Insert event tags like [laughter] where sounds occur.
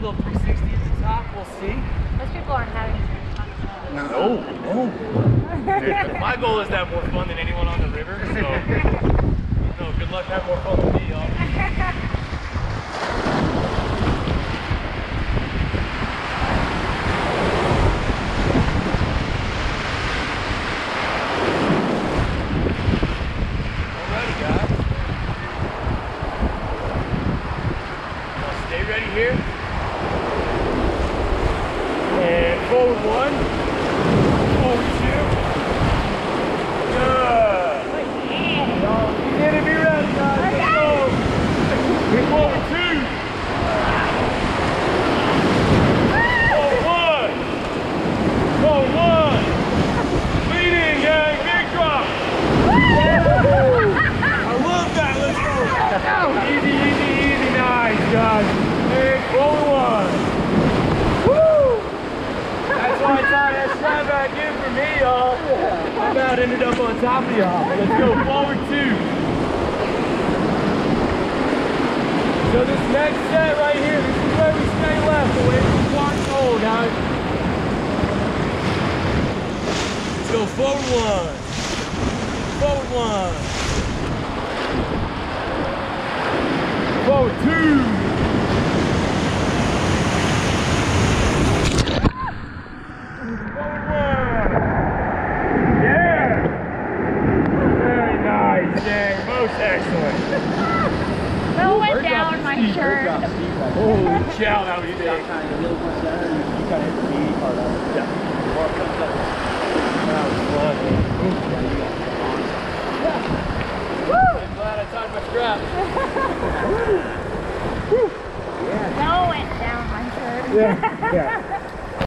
little 360 at the top, we'll see. Most people aren't having fun. No, no. [laughs] My goal is to have more fun than anyone on the river, so no, good luck having more fun with me, y'all. Alrighty, guys. Now stay ready here. And forward one. Forward two. Good. Y'all, need to be ready, guys. Let's go. Forward two. One. Forward one. Leading, gang. Big drop. I love that. Let's go. Easy, easy, easy. Nice, guys. And forward one. Woo! That's why I tied that strap back me, y'all. I about ended up on top of y'all. Let's go forward two. So this next set right here, this is where we stay left, away from block hole, guys. Let's go forward one. Forward one. Forward two. Forward one. Yeah. Very nice, Excellent. Will went down my shirt. Holy cow, that was big. kind of the little ones there, you kind of hit the meaty part of it. Yeah. Or it comes up. That was fun. Yeah, you got some on. I'm glad I tied my strap. Woo. Yeah. Will went down my shirt. Yeah, yeah.